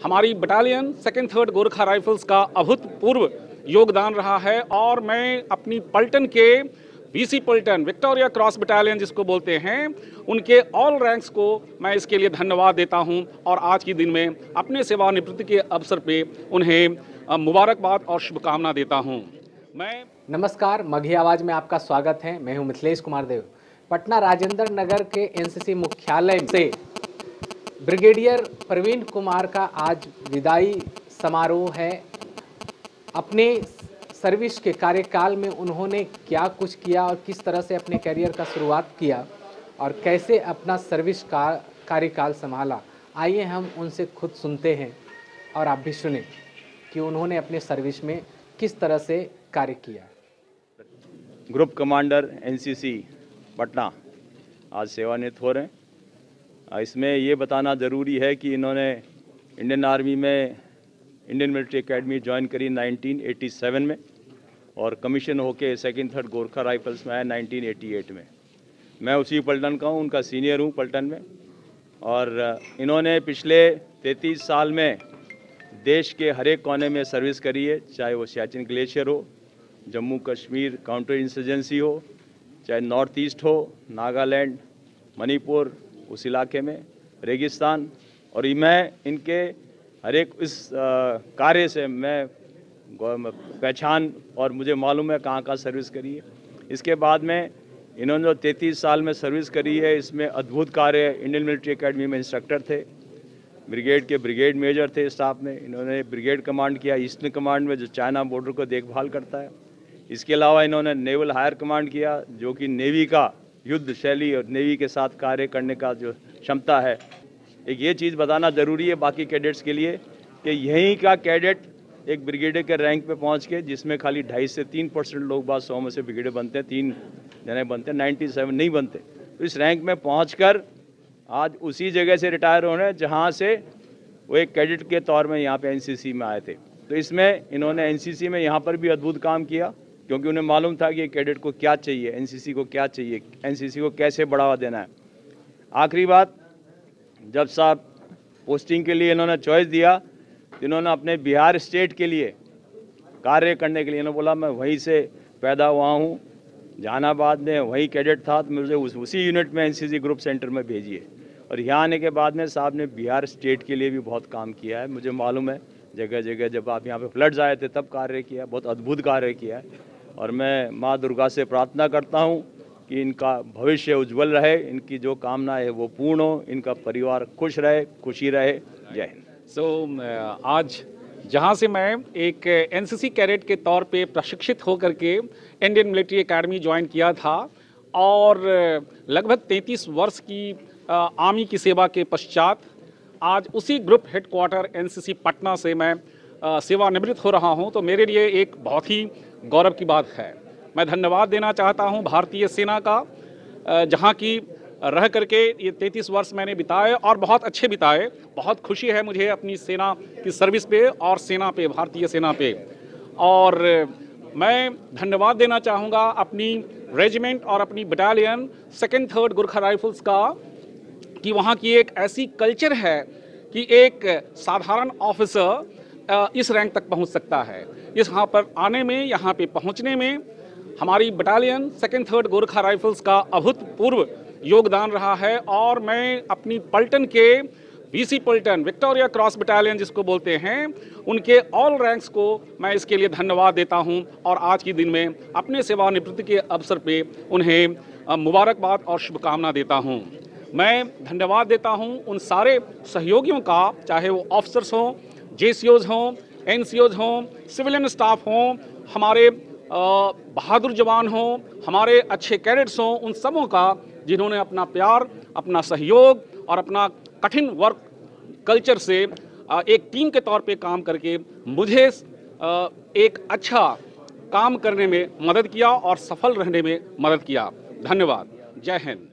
हमारी battalion second third Gorkha rifles का अभूतपूर्व योगदान रहा है और मैं अपनी पलटन के वीसी पल्टन विक्टोरिया क्रॉस बटालियन जिसको बोलते हैं, उनके ऑल रैंक्स को मैं इसके लिए धन्यवाद देता हूँ और आज के दिन में अपने सेवानिवृत्ति के अवसर पे उन्हें मुबारकबाद और शुभकामना देता हूँ। मैं नमस्कार, मघी आवाज़ में आपका स्वागत है। मैं हूँ मिथिलेश कुमार देव। पटना राजेंद्र नगर के एनसीसी मुख्यालय से ब्रिगेडियर प्रवीण कुमार का आज विदाई समारोह है। अपने सर्विस के कार्यकाल में उन्होंने क्या कुछ किया और किस तरह से अपने करियर का शुरुआत किया और कैसे अपना सर्विस का कार्यकाल संभाला, आइए हम उनसे खुद सुनते हैं और आप भी सुने कि उन्होंने अपने सर्विस में किस तरह से कार्य किया। ग्रुप कमांडर एनसीसी, पटना, आज सेवानिवृत्त हो रहे हैं। इसमें ये बताना ज़रूरी है कि इन्होंने इंडियन आर्मी में इंडियन मिलिट्री एकेडमी ज्वाइन करी 1987 में और कमीशन होके सेकंड, थर्ड गोरखा राइफल्स में आया 1988 में। मैं उसी पलटन का हूँ, उनका सीनियर हूँ पलटन में। और इन्होंने पिछले 33 साल में देश के हर एक कोने में सर्विस करी है, चाहे वो सियाचिन ग्लेशियर हो, जम्मू कश्मीर काउंटर इंसर्जेंसी हो, चाहे नॉर्थ ईस्ट हो, नागालैंड, मणिपुर उस इलाके में, रेगिस्तान। और मैं इनके हर एक इस कार्य से मैं पहचान और मुझे मालूम है कहाँ कहाँ सर्विस करी है। इसके बाद में इन्होंने जो तैंतीस साल में सर्विस करी है, इसमें अद्भुत कार्य इंडियन मिलिट्री एकेडमी में इंस्ट्रक्टर थे, ब्रिगेड के ब्रिगेड मेजर थे स्टाफ में। इन्होंने ब्रिगेड कमांड किया ईस्टर्न कमांड में जो चाइना बॉर्डर को देखभाल करता है। इसके अलावा इन्होंने नेवल हायर कमांड किया, जो कि नेवी का युद्ध शैली और नेवी के साथ कार्य करने का जो क्षमता है। एक ये चीज़ बताना ज़रूरी है बाकी कैडेट्स के लिए कि यहीं का कैडेट एक ब्रिगेडियर के रैंक पे पहुँच के, जिसमें खाली ढाई से तीन परसेंट लोग बाद सौ में से ब्रिगेडियर बनते हैं, तीन जने बनते हैं नाइन्टी सेवन नहीं बनते। तो इस रैंक में पहुंचकर आज उसी जगह से रिटायर हो रहे हैं जहाँ से वो एक कैडेट के तौर में यहाँ पे एनसीसी में आए थे। तो इसमें इन्होंने एनसीसी में यहाँ पर भी अद्भुत काम किया। क्योंकि उन्हें मालूम था कि कैडेट को क्या चाहिए एनसीसी को क्या चाहिए एनसीसी को कैसे बढ़ावा देना है। आखिरी बात जब साहब पोस्टिंग के लिए इन्होंने चॉइस दिया तो इन्होंने अपने बिहार स्टेट के लिए कार्य करने के लिए इन्होंने बोला मैं वहीं से पैदा हुआ हूँ जहानाबाद में वहीं कैडेट था तो मुझे उस, उसी यूनिट में एनसीसी ग्रुप सेंटर में भेजिए। और यहाँ आने के बाद में साहब ने बिहार स्टेट के लिए भी बहुत काम किया है। मुझे मालूम है जगह जगह जब आप यहाँ पे फ्लड्स आए थे तब कार्य किया बहुत अद्भुत कार्य किया है। और मैं माँ दुर्गा से प्रार्थना करता हूँ कि इनका भविष्य उज्जवल रहे, इनकी जो कामना है वो पूर्ण हो, इनका परिवार खुश रहे, खुशी रहे। जय हिंद। सो आज जहाँ से मैं एक एनसीसी कैडेट के तौर पे प्रशिक्षित होकर के इंडियन मिलिट्री एकेडमी ज्वाइन किया था और लगभग 33 वर्ष की आर्मी की सेवा के पश्चात आज उसी ग्रुप हेडक्वार्टर एनसीसी पटना से मैं सेवानिवृत्त हो रहा हूँ। तो मेरे लिए एक बहुत ही गौरव की बात है। मैं धन्यवाद देना चाहता हूँ भारतीय सेना का जहाँ की रह करके ये तैंतीस वर्ष मैंने बिताए और बहुत अच्छे बिताए। बहुत खुशी है मुझे अपनी सेना की सर्विस पे और सेना पे, भारतीय सेना पे। और मैं धन्यवाद देना चाहूँगा अपनी रेजिमेंट और अपनी battalion second third Gurkha rifles का, कि वहाँ की एक ऐसी कल्चर है कि एक साधारण ऑफिसर इस रैंक तक पहुँच सकता है। इस यहाँ पर आने में, यहाँ पे पहुँचने में हमारी battalion second third Gorkha rifles का अभूतपूर्व योगदान रहा है और मैं अपनी पलटन के वीसी पल्टन विक्टोरिया क्रॉस बटालियन जिसको बोलते हैं, उनके ऑल रैंक्स को मैं इसके लिए धन्यवाद देता हूँ और आज के दिन में अपने सेवानिवृत्ति के अवसर पे उन्हें मुबारकबाद और शुभकामना देता हूँ। मैं धन्यवाद देता हूँ उन सारे सहयोगियों का, चाहे वो ऑफिसर्स हों जे हों एन हों, सिविलियन स्टाफ हों, हमारे बहादुर जवान हों, हमारे अच्छे कैडेट्स हों, उन सबों का, जिन्होंने अपना प्यार, अपना सहयोग और अपना कठिन वर्क कल्चर से एक टीम के तौर पे काम करके मुझे एक अच्छा काम करने में मदद किया और सफल रहने में मदद किया। धन्यवाद। जय हिंद।